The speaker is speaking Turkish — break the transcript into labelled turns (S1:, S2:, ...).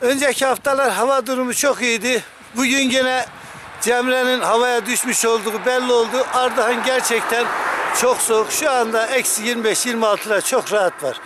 S1: Önceki haftalar hava durumu çok iyiydi. Bugün gene Cemre'nin havaya düşmüş olduğu belli oldu. Ardahan gerçekten çok soğuk. Şu anda eksi 25-26'lar çok rahat var.